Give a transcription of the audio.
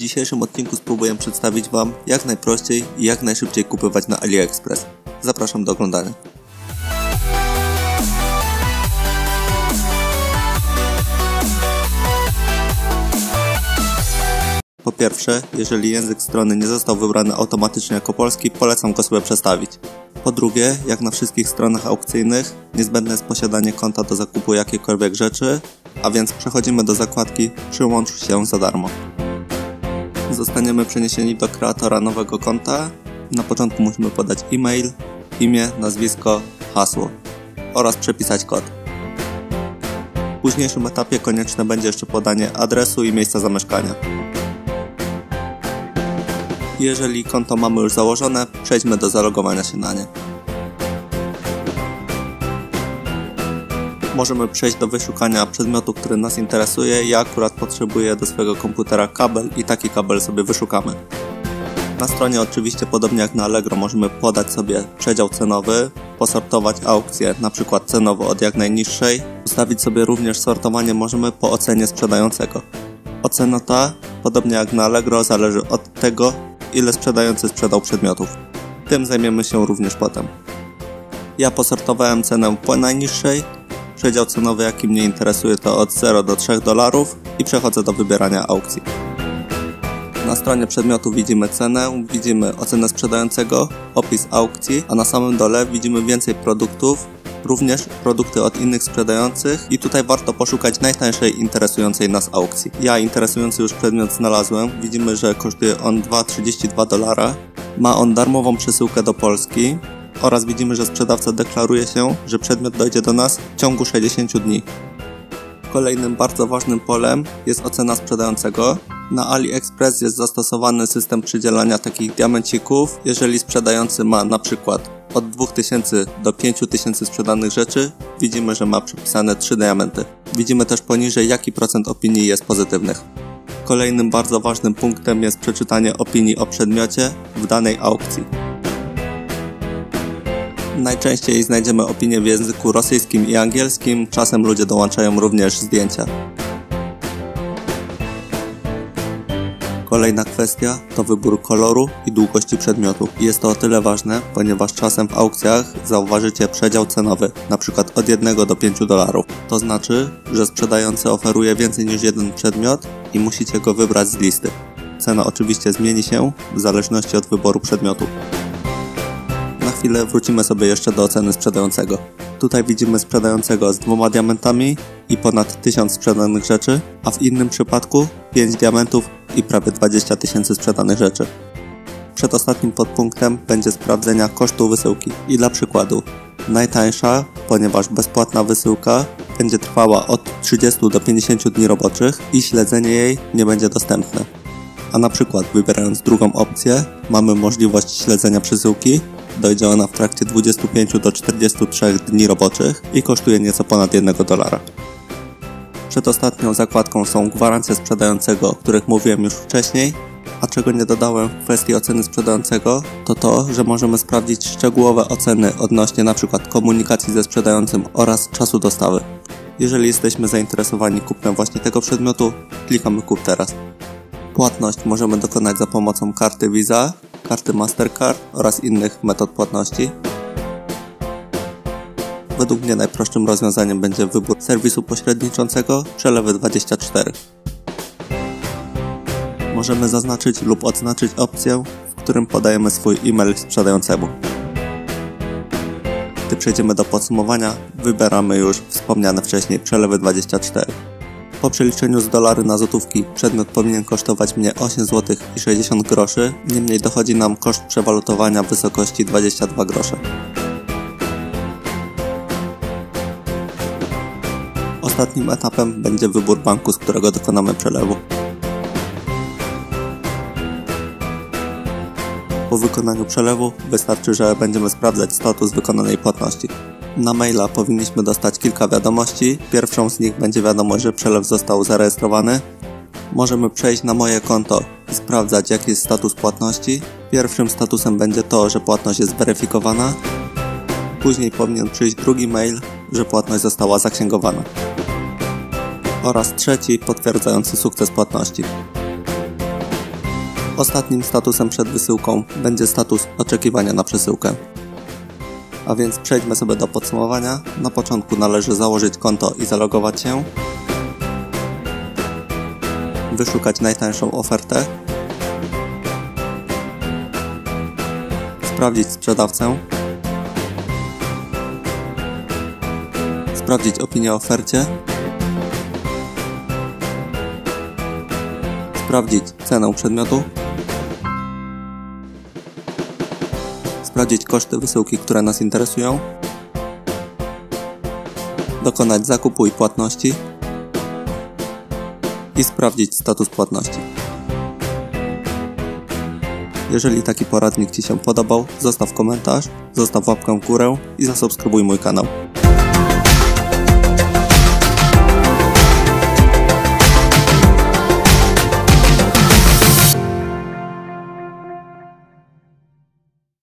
W dzisiejszym odcinku spróbuję przedstawić Wam jak najprościej i jak najszybciej kupywać na AliExpress. Zapraszam do oglądania. Po pierwsze, jeżeli język strony nie został wybrany automatycznie jako polski, polecam go sobie przestawić. Po drugie, jak na wszystkich stronach aukcyjnych, niezbędne jest posiadanie konta do zakupu jakiejkolwiek rzeczy, a więc przechodzimy do zakładki Przyłącz się za darmo. Zostaniemy przeniesieni do kreatora nowego konta. Na początku musimy podać e-mail, imię, nazwisko, hasło oraz przepisać kod. W późniejszym etapie konieczne będzie jeszcze podanie adresu i miejsca zamieszkania. Jeżeli konto mamy już założone, przejdźmy do zalogowania się na nie. Możemy przejść do wyszukania przedmiotu, który nas interesuje. Ja akurat potrzebuję do swojego komputera kabel i taki kabel sobie wyszukamy. Na stronie oczywiście podobnie jak na Allegro możemy podać sobie przedział cenowy, posortować aukcję na przykład cenowo od jak najniższej, ustawić sobie również sortowanie możemy po ocenie sprzedającego. Ocena ta, podobnie jak na Allegro, zależy od tego, ile sprzedający sprzedał przedmiotów. Tym zajmiemy się również potem. Ja posortowałem cenę po najniższej, przedział cenowy jaki mnie interesuje to od 0 do 3 dolarów i przechodzę do wybierania aukcji. Na stronie przedmiotu widzimy cenę, widzimy ocenę sprzedającego, opis aukcji, a na samym dole widzimy więcej produktów, również produkty od innych sprzedających i tutaj warto poszukać najtańszej interesującej nas aukcji. Ja interesujący już przedmiot znalazłem, widzimy, że kosztuje on 2,32 dolara. Ma on darmową przesyłkę do Polski oraz widzimy, że sprzedawca deklaruje się, że przedmiot dojdzie do nas w ciągu 60 dni. Kolejnym bardzo ważnym polem jest ocena sprzedającego. Na AliExpress jest zastosowany system przydzielania takich diamencików. Jeżeli sprzedający ma na przykład od 2000 do 5000 sprzedanych rzeczy, widzimy, że ma przypisane 3 diamenty. Widzimy też poniżej jaki procent opinii jest pozytywnych. Kolejnym bardzo ważnym punktem jest przeczytanie opinii o przedmiocie w danej aukcji. Najczęściej znajdziemy opinie w języku rosyjskim i angielskim, czasem ludzie dołączają również zdjęcia. Kolejna kwestia to wybór koloru i długości przedmiotu. Jest to o tyle ważne, ponieważ czasem w aukcjach zauważycie przedział cenowy, np. od 1 do 5 dolarów. To znaczy, że sprzedający oferuje więcej niż jeden przedmiot i musicie go wybrać z listy. Cena oczywiście zmieni się w zależności od wyboru przedmiotu. Chwilę wrócimy sobie jeszcze do oceny sprzedającego. Tutaj widzimy sprzedającego z dwoma diamentami i ponad 1000 sprzedanych rzeczy, a w innym przypadku 5 diamentów i prawie 20 tysięcy sprzedanych rzeczy. Przedostatnim podpunktem będzie sprawdzenia kosztu wysyłki. I dla przykładu, najtańsza, ponieważ bezpłatna wysyłka będzie trwała od 30 do 50 dni roboczych i śledzenie jej nie będzie dostępne. A na przykład wybierając drugą opcję, mamy możliwość śledzenia przesyłki Dojdzie ona w trakcie 25 do 43 dni roboczych i kosztuje nieco ponad 1 dolara. Przedostatnią zakładką są gwarancje sprzedającego, o których mówiłem już wcześniej, a czego nie dodałem w kwestii oceny sprzedającego, to to, że możemy sprawdzić szczegółowe oceny odnośnie np. komunikacji ze sprzedającym oraz czasu dostawy. Jeżeli jesteśmy zainteresowani kupnem właśnie tego przedmiotu, klikamy kup teraz. Płatność możemy dokonać za pomocą karty Visa, karty Mastercard oraz innych metod płatności. Według mnie najprostszym rozwiązaniem będzie wybór serwisu pośredniczącego Przelewy24. Możemy zaznaczyć lub odznaczyć opcję, w którym podajemy swój e-mail sprzedającemu. Gdy przejdziemy do podsumowania, wybieramy już wspomniane wcześniej Przelewy24. Po przeliczeniu z dolary na złotówki przedmiot powinien kosztować mnie 8 zł i 60 groszy, niemniej dochodzi nam koszt przewalutowania w wysokości 22 grosze. Ostatnim etapem będzie wybór banku, z którego dokonamy przelewu. Po wykonaniu przelewu wystarczy, że będziemy sprawdzać status wykonanej płatności. Na maila powinniśmy dostać kilka wiadomości. Pierwszą z nich będzie wiadomość, że przelew został zarejestrowany. Możemy przejść na moje konto i sprawdzać jaki jest status płatności. Pierwszym statusem będzie to, że płatność jest zweryfikowana. Później powinien przyjść drugi mail, że płatność została zaksięgowana. Oraz trzeci potwierdzający sukces płatności. Ostatnim statusem przed wysyłką będzie status oczekiwania na przesyłkę. A więc przejdźmy sobie do podsumowania. Na początku należy założyć konto i zalogować się. Wyszukać najtańszą ofertę. Sprawdzić sprzedawcę. Sprawdzić opinię o ofercie. Sprawdzić cenę przedmiotu. Sprawdzić koszty wysyłki, które nas interesują. Dokonać zakupu i płatności. I sprawdzić status płatności. Jeżeli taki poradnik Ci się podobał, zostaw komentarz, zostaw łapkę w górę i zasubskrybuj mój kanał.